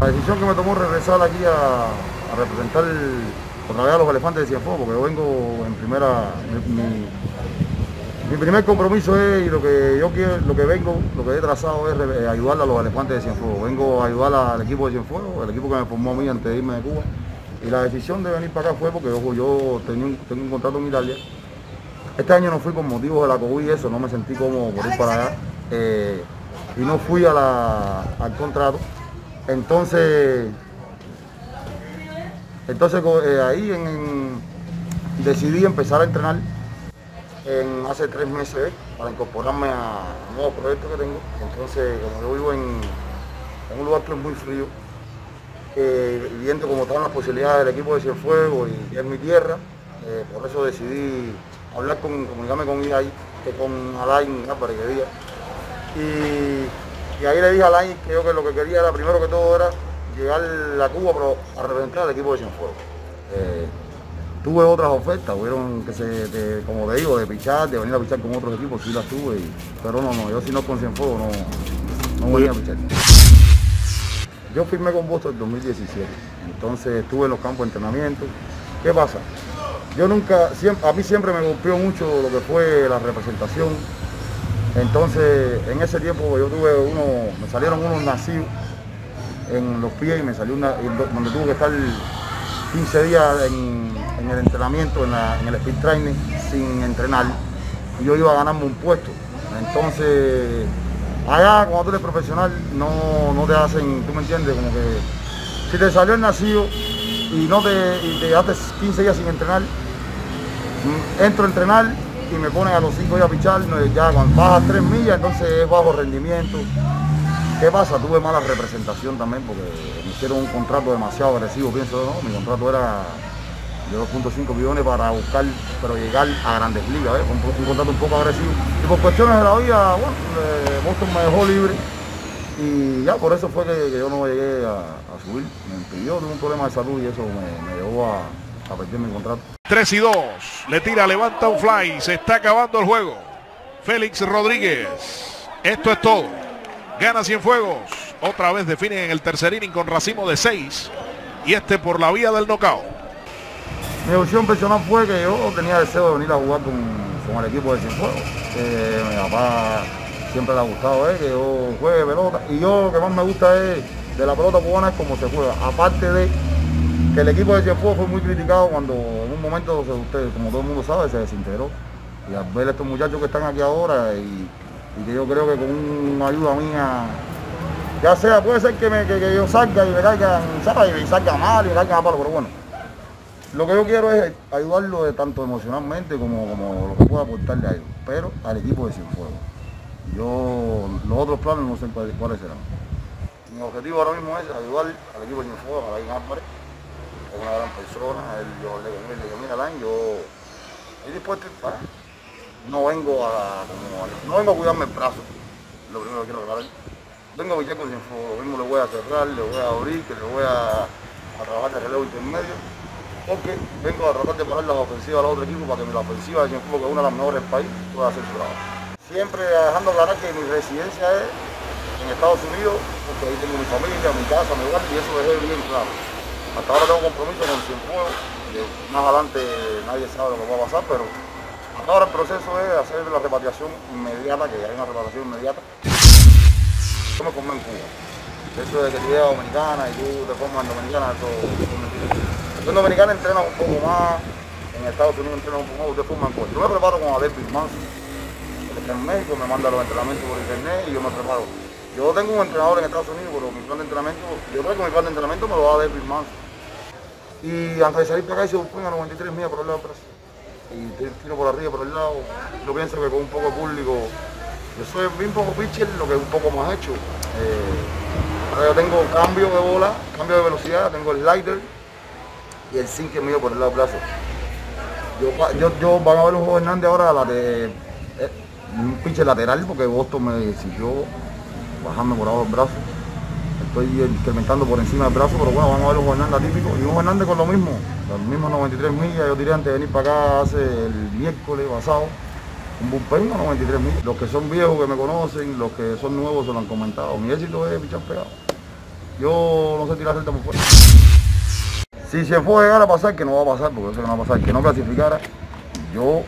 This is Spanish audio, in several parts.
La decisión que me tomó regresar aquí a, a representar otra vez a los elefantes de Cienfuegos, porque yo vengo en primera, mi, mi- mi primer compromiso es, y lo que yo quiero, lo que vengo, lo que he trazado es re- ayudar a los elefantes de Cienfuegos. Vengo a ayudar al equipo de Cienfuegos, el equipo que me formó a mí antes de irme de Cuba. Y la decisión de venir para acá fue porque ojo, yo tenía un- tengo un contrato en Italia. Este año no fui por motivos de la COVID y eso, no me sentí cómodo por ir para allá. eh, y no fui a la- al contrato. Entonces, entonces eh, ahí en- en- decidí empezar a entrenar en hace tres meses para incorporarme a nuevos proyectos que tengo. Entonces, como yo vivo en, en un lugar que es muy frío, eh, viendo cómo están las posibilidades del equipo de Cienfuegos y, y es mi tierra, eh, por eso decidí hablar con, comunicarme con IAI, que con Alain Álvarez que diga. Y, y ahí le dije a Alain que yo que lo que quería era, primero que todo, era llegar a Cuba pero a representar al equipo de Cienfuegos. Eh, tuve otras ofertas, hubieron que se, de- como te digo, de pichar, de venir a pichar con otros equipos, sí las tuve, pero no, no, yo si no con Cienfuegos no, no venía a pichar. Yo firmé con Boston en 2017, entonces estuve en los campos de entrenamiento. ¿Qué pasa? Yo nunca, a mí siempre me golpeó mucho lo que fue la representación. Entonces, en ese tiempo yo tuve uno, me salieron unos nacidos en los pies y me salió una, donde tuve que estar 15 días en, el entrenamiento, en, el speed training, sin entrenar. Y yo iba a ganarme un puesto. Entonces, allá cuando tú eres profesional, no, no te hacen, tú me entiendes, como que si te salió el nacido y no te, y te quedaste 15 días sin entrenar, mm, entro a entrenar y me ponen a los 5 días a pichar, ya cuando bajas 3 millas, entonces es bajo rendimiento. ¿Qué pasa? Tuve mala representación también porque me hicieron un contrato demasiado agresivo, pienso ¿no? Mi contrato era de 2.5 millones para buscar, pero llegar a grandes ligas, ¿ves? Un, contrato un poco agresivo. Y por cuestiones de la vida, bueno, eh, me dejó libre y ya por eso fue que, yo no llegué a, subir. Me impidió, tuve un problema de salud y eso me llevó a, a perder mi contrato. 3 y 2. Le tira, levanta un fly. Se está acabando el juego. Félix Rodríguez. Esto es todo. Gana Cienfuegos. Otra vez definen en el tercer inning con racimo de 6. Y este por la vía del knockout. Mi evolución personal fue que yo tenía deseo de venir a jugar con, con el equipo de Cienfuegos. Eh, mi papá siempre le ha gustado eh, que yo juegue pelota. Y yo lo que más me gusta es de la pelota cubana es cómo se juega. Aparte de que el equipo de Cienfuegos fue muy criticado cuando en un momento, usted, como todo el mundo sabe, se desintegró. Y al ver a estos muchachos que están aquí ahora y, que yo creo que con una ayuda mía, ya sea, puede ser que, me, que, yo salga y me caigan, ¿sabes? Y salga mal y me caigan a palo, pero bueno. Lo que yo quiero es ayudarlo tanto emocionalmente como, como lo que pueda aportarle a ellos, pero al equipo de Cienfuegos. Yo, los otros planes no sé cuáles, serán. Mi objetivo ahora mismo es ayudar al equipo de Cienfuegos, a Alain Álvarez, una gran persona, él, yo le le digo, mira yo estoy dispuesto no vengo a, no vengo a cuidarme el brazo, lo primero que quiero aclarar. Vengo a bichar con Cienfuegos, mismo le voy a cerrar, le voy a abrir, que le voy a, a trabajar de relevo intermedio, porque vengo a tratar de poner las ofensivas al otro equipo para que la ofensiva de Cienfuegos, que es una de las mejores del país, pueda hacer su trabajo. Siempre dejando claro que mi residencia es en Estados Unidos, porque ahí tengo mi familia, mi casa, mi hogar, y eso dejé bien claro. Hasta ahora tengo compromiso con Cienfuegos, que más adelante nadie sabe lo que va a pasar, pero hasta ahora el proceso es hacer la repatriación inmediata, que hay una repatriación inmediata. Yo me formé en Cuba. Eso de que tú a Dominicana y tú te formas en Dominicana, eso, es mentira. Tú en Dominicana entrenas un poco más, en Estados Unidos entrenas un poco más, usted forma en Cuba. Yo me preparo con David Manson, él está en México, me manda los entrenamientos por internet y yo me preparo. Yo tengo un entrenador en Estados Unidos, pero mi plan de entrenamiento, yo creo que mi plan de entrenamiento me lo va a David Manson. Y antes de salir para acá hice un a 93 millas por el lado de atrás. Y tiro- por arriba, por el lado. Yo pienso que con un poco de público, yo soy bien poco pitcher, lo que es un poco más hecho. Eh, ahora yo tengo cambio de bola, cambio de velocidad, tengo el slider y el zinc mío por el lado del brazo. Yo, yo, yo van a ver un juego Hernández ahora la de, eh, un pitcher lateral porque Boston me exigió bajarme por abajo el brazo. Estoy incrementando por encima del brazo, pero bueno, vamos a ver un Hernández típico. Y un Hernández con lo mismo, los mismos 93 millas. Yo tiré antes de venir para acá hace el miércoles pasado. Un bullpen a 93 millas. Los que son viejos que me conocen, los que son nuevos se lo han comentado. Mi éxito es pichar pegado. Yo no sé tirar cerca por fuera. Si se fue a llegar a pasar, que no va a pasar, porque eso no va a pasar, que no clasificara, yo,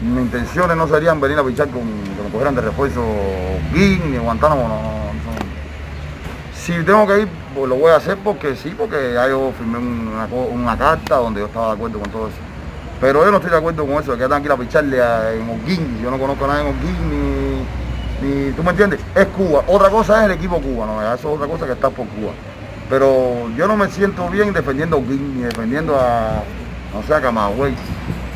mis intenciones no serían venir a pichar con que me cogieran de refuerzo Guin ni Guantánamo, no, no. Si tengo que ir, pues lo voy a hacer porque sí, porque ya yo firmé una, carta donde yo estaba de acuerdo con todo eso. Pero yo no estoy de acuerdo con eso, que tengan que ir a picharle a, en Holguín, yo no conozco a nadie en Holguín, ni, ni, ¿tú me entiendes? Es Cuba, otra cosa es el equipo cubano, eso es otra cosa que está por Cuba. Pero yo no me siento bien defendiendo a Holguín, ni defendiendo a, no sé, a Camagüey.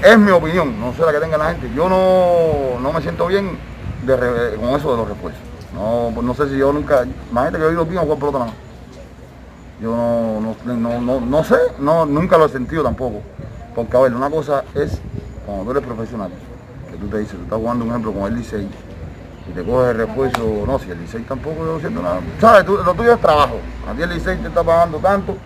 Es mi opinión, no sé la que tenga la gente. Yo no, no me siento bien de re- con eso de los refuerzos. No, pues no sé si yo nunca, imagínate que yo he ido bien a jugar pelota nada más. Yo no, no, no, no, no sé, no, nunca lo he sentido tampoco. Porque, a ver, una cosa es cuando tú eres profesional, que tú te dices, tú estás jugando un ejemplo con el Licey y te coges el refuerzo, no, si el Licey tampoco yo siento nada. ¿Sabes? Tú- lo tuyo es trabajo. A ti el Licey te está pagando tanto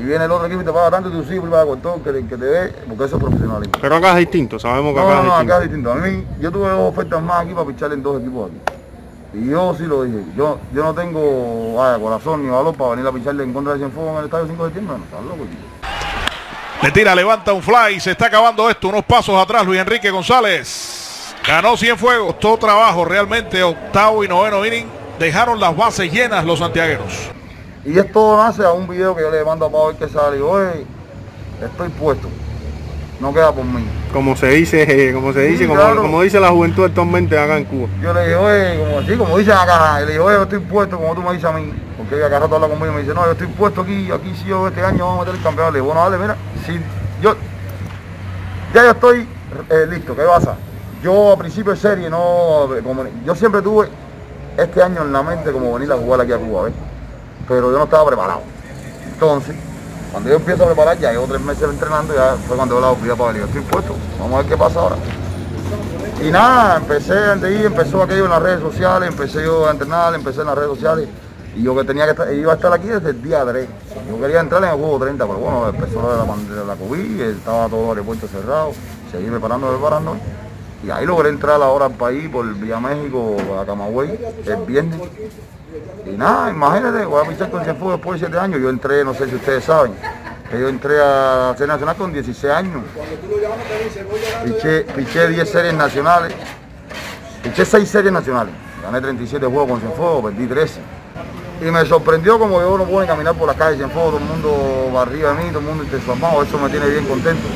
y viene el otro equipo y te paga tanto tú sí, y pagas con todo, que, que te dé, porque eso es profesionalismo. Pero acá es distinto, sabemos que No, acá no, es no, distinto. acá es distinto. A mí, yo tuve dos ofertas más aquí para pichar en dos equipos aquí. Y yo sí lo dije. Yo, yo no tengo vaya, corazón ni valor para venir a picharle en contra de Cienfuegos en el estadio 5 de septiembre. No, estás loco, tío. Le tira, levanta un fly. Se está acabando esto. Unos pasos atrás, Luis Enrique González. Ganó 100 fuegos. Todo trabajo realmente. Octavo y noveno inning. Dejaron las bases llenas los santiagueros. Y esto nace a un video que yo le mando a Pablo que sale. y, Oye, estoy puesto. No queda por mí. Como se dice, como se Sí, dice, como, claro. como dice la juventud actualmente acá en Cuba. Yo le dije, oye, como así, como dicen acá, y le dije, oye, yo estoy puesto, como tú me dices a mí, porque acá rato habla conmigo y me dice, no, yo estoy puesto aquí, aquí sí yo este año vamos a meter el campeonato. Le digo, bueno, dale, mira, si yo, ya yo estoy eh, listo, ¿qué pasa? Yo a principio de serie, no, como, yo siempre tuve este año en la mente como venir a jugar aquí a Cuba, ¿ves? Pero yo no estaba preparado. Entonces, cuando yo empiezo a preparar, ya llevo tres meses entrenando, ya fue cuando yo la oportunidad para venir. Estoy puesto, vamos a ver qué pasa ahora. Y nada, empecé ir, empezó aquello en las redes sociales, empecé yo a entrenar, empecé en las redes sociales. Y yo que tenía que estar, iba a estar aquí desde el día 3. Yo quería entrar en el juego 30, pero bueno, empezó la, la, la COVID, estaba todo el aeropuerto cerrado, seguí preparando, preparando. Y ahí logré entrar ahora al país por Vía México a Camagüey el viernes. Y nada, imagínate, voy a pichar con Cienfuegos después de 7 años. Yo entré, no sé si ustedes saben, que yo entré a serie nacional con 16 años. Piché, piché 10 series nacionales. Piché 6 series nacionales. Gané 37 juegos con Cienfuegos, perdí 13. Y me sorprendió como yo no ni caminar por las calles Cienfuegos, todo el mundo arriba de mí, todo el mundo entusiasmado, eso me tiene bien contento.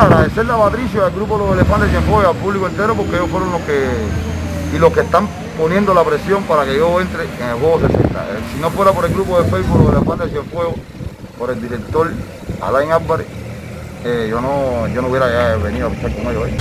Agradecerle a Patricio, al grupo Los Elefantes de Cienfuegos al público entero porque ellos fueron los que y los que están poniendo la presión para que yo entre en el juego 60. Eh, Si no fuera por el grupo de Facebook Los Elefantes de Cienfuegos, por el director Alain Álvarez, eh, yo no yo no hubiera venido a pichar con ellos. ¿eh?